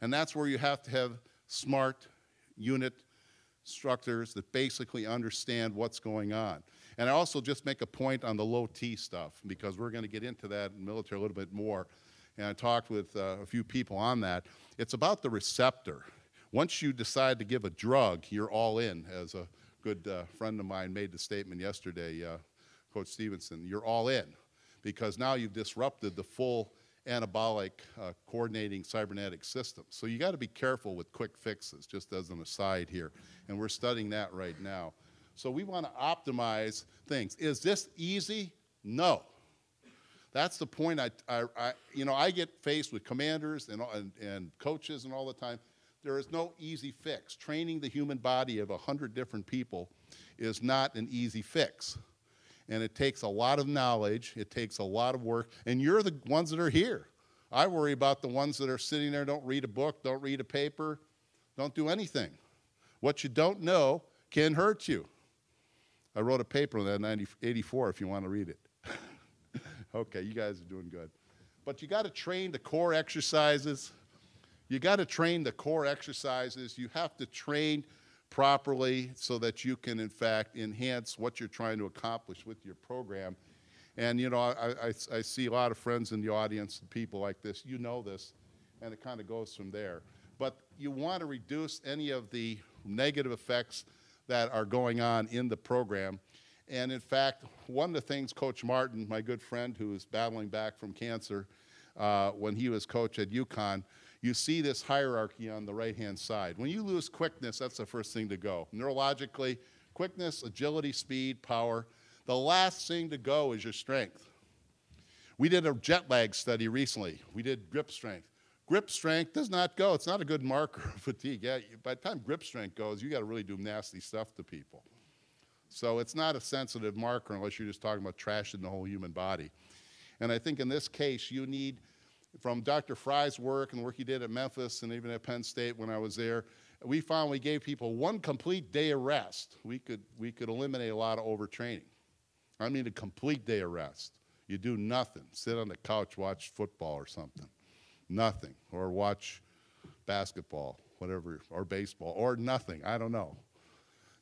And that's where you have to have smart unit instructors that basically understand what's going on. And I also just make a point on the low T stuff because we're going to get into that in military a little bit more. And I talked with uh, a few people on that. It's about the receptor. Once you decide to give a drug, you're all in, as a good uh, friend of mine made the statement yesterday, uh, Coach Stevenson. You're all in because now you've disrupted the full anabolic uh, coordinating cybernetic system. So you got to be careful with quick fixes, just as an aside here. And we're studying that right now. So we want to optimize things. Is this easy? No. That's the point. I, I, I, you know, I get faced with commanders and, and, and coaches and all the time. There is no easy fix. Training the human body of 100 different people is not an easy fix and it takes a lot of knowledge, it takes a lot of work, and you're the ones that are here. I worry about the ones that are sitting there, don't read a book, don't read a paper, don't do anything. What you don't know can hurt you. I wrote a paper on that in 1984 if you want to read it. okay, you guys are doing good. But you got to train the core exercises. You got to train the core exercises. You have to train properly so that you can, in fact, enhance what you're trying to accomplish with your program. And, you know, I, I, I see a lot of friends in the audience, people like this, you know this, and it kind of goes from there. But you want to reduce any of the negative effects that are going on in the program. And in fact, one of the things Coach Martin, my good friend who is battling back from cancer, uh, when he was coach at UConn, you see this hierarchy on the right-hand side. When you lose quickness, that's the first thing to go. Neurologically, quickness, agility, speed, power. The last thing to go is your strength. We did a jet lag study recently. We did grip strength. Grip strength does not go. It's not a good marker of fatigue. Yeah, by the time grip strength goes, you got to really do nasty stuff to people. So it's not a sensitive marker unless you're just talking about trashing the whole human body. And I think in this case, you need from Dr. Fry's work and work he did at Memphis and even at Penn State when I was there, we found we gave people one complete day of rest. We could, we could eliminate a lot of overtraining. I mean, a complete day of rest. You do nothing. Sit on the couch, watch football or something. Nothing. Or watch basketball, whatever, or baseball, or nothing. I don't know.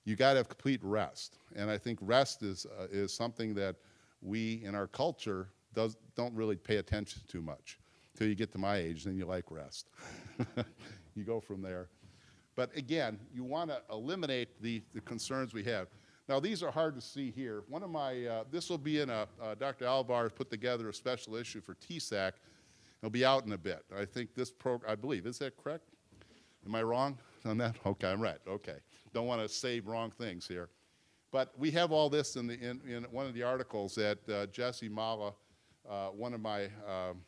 You got to have complete rest. And I think rest is, uh, is something that we in our culture does, don't really pay attention to much till you get to my age, then you like rest. you go from there. But again, you want to eliminate the, the concerns we have. Now, these are hard to see here. One of my, uh, this will be in a, uh, Dr. Alvar has put together a special issue for TSAC. It'll be out in a bit. I think this program, I believe, is that correct? Am I wrong on that? Okay, I'm right. Okay. Don't want to say wrong things here. But we have all this in, the, in, in one of the articles that uh, Jesse Mala, uh, one of my um,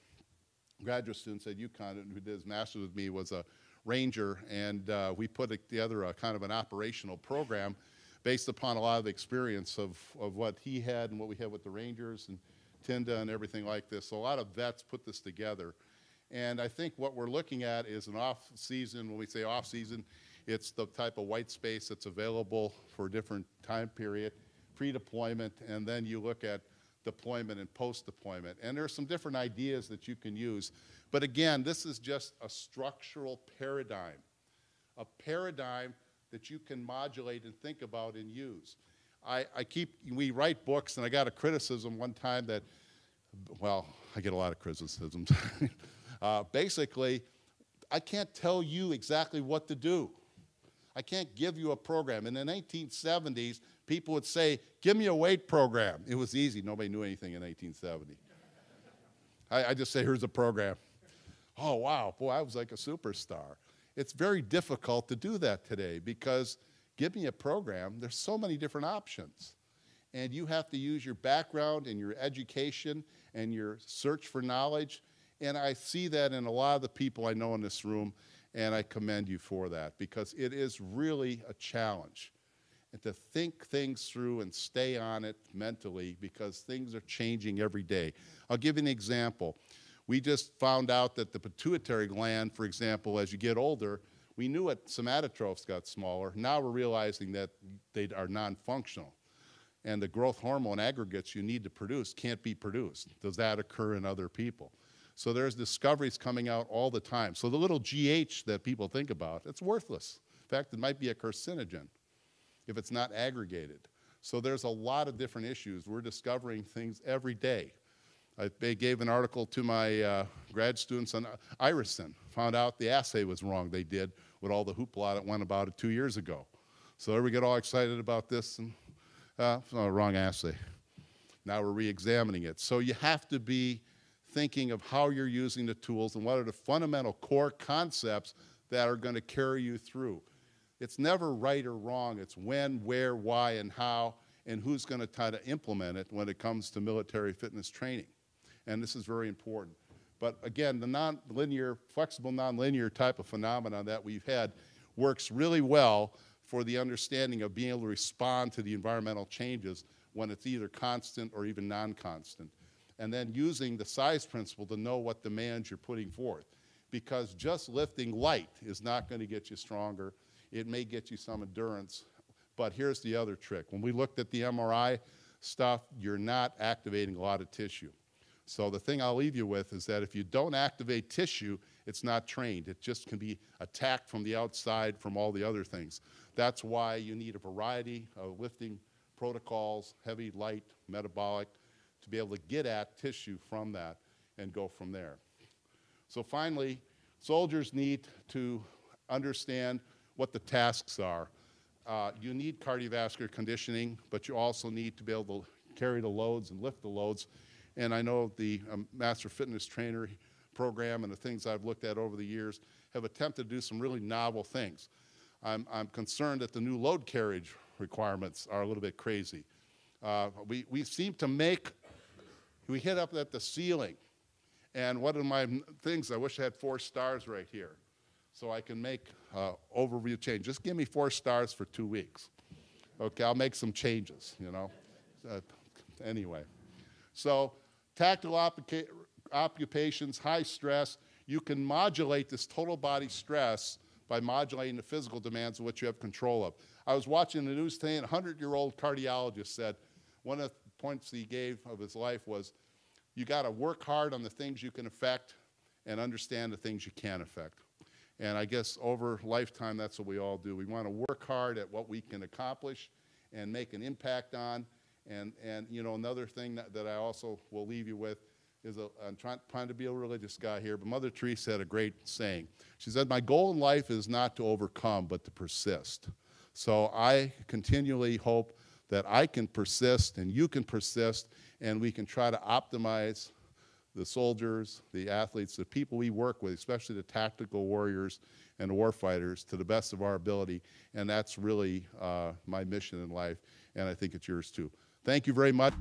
graduate students at UConn who did his master's with me was a ranger, and uh, we put together a kind of an operational program based upon a lot of the experience of, of what he had and what we had with the Rangers and Tunde and everything like this. So a lot of vets put this together. And I think what we're looking at is an off season. When we say off season, it's the type of white space that's available for a different time period, pre-deployment, and then you look at deployment and post-deployment. And there are some different ideas that you can use. But again, this is just a structural paradigm, a paradigm that you can modulate and think about and use. I, I keep, we write books, and I got a criticism one time that, well, I get a lot of criticisms. uh, basically, I can't tell you exactly what to do. I can't give you a program. In the 1970s, people would say, Give me a weight program. It was easy. Nobody knew anything in 1870. I, I just say, Here's a program. Oh, wow. Boy, I was like a superstar. It's very difficult to do that today because give me a program, there's so many different options. And you have to use your background and your education and your search for knowledge. And I see that in a lot of the people I know in this room, and I commend you for that because it is really a challenge. And to think things through and stay on it mentally because things are changing every day. I'll give you an example. We just found out that the pituitary gland, for example, as you get older, we knew it, somatotrophs got smaller. Now we're realizing that they are non-functional. And the growth hormone aggregates you need to produce can't be produced. Does that occur in other people? So there's discoveries coming out all the time. So the little GH that people think about, it's worthless. In fact, it might be a carcinogen if it's not aggregated. So there's a lot of different issues. We're discovering things every day. I gave an article to my uh, grad students on irisin. Found out the assay was wrong they did with all the hoopla that went about it two years ago. So there we get all excited about this and uh, oh, wrong assay. Now we're re-examining it. So you have to be thinking of how you're using the tools and what are the fundamental core concepts that are going to carry you through. It's never right or wrong. It's when, where, why, and how, and who's going to try to implement it when it comes to military fitness training and this is very important. But again, the nonlinear, flexible non-linear type of phenomenon that we've had works really well for the understanding of being able to respond to the environmental changes when it's either constant or even non-constant. And then using the size principle to know what demands you're putting forth. Because just lifting light is not going to get you stronger. It may get you some endurance. But here's the other trick. When we looked at the MRI stuff, you're not activating a lot of tissue. So the thing I'll leave you with is that if you don't activate tissue, it's not trained. It just can be attacked from the outside from all the other things. That's why you need a variety of lifting protocols, heavy, light, metabolic, to be able to get at tissue from that and go from there. So finally, soldiers need to understand what the tasks are. Uh, you need cardiovascular conditioning, but you also need to be able to carry the loads and lift the loads and I know the um, Master Fitness Trainer program and the things I've looked at over the years have attempted to do some really novel things. I'm, I'm concerned that the new load carriage requirements are a little bit crazy. Uh, we, we seem to make, we hit up at the ceiling. And one of my things, I wish I had four stars right here so I can make uh, overview change. Just give me four stars for two weeks. Okay, I'll make some changes, you know. Uh, anyway, so tactile occupations, high stress, you can modulate this total body stress by modulating the physical demands of what you have control of. I was watching the news today, and a 100-year-old cardiologist said one of the points he gave of his life was you got to work hard on the things you can affect and understand the things you can't affect. And I guess over lifetime, that's what we all do. We want to work hard at what we can accomplish and make an impact on, and, and you know, another thing that, that I also will leave you with is i am trying, trying to be a religious guy here, but Mother Teresa had a great saying. She said, My goal in life is not to overcome, but to persist. So I continually hope that I can persist and you can persist, and we can try to optimize the soldiers, the athletes, the people we work with, especially the tactical warriors and warfighters, to the best of our ability. And that's really uh, my mission in life, and I think it's yours too. Thank you very much.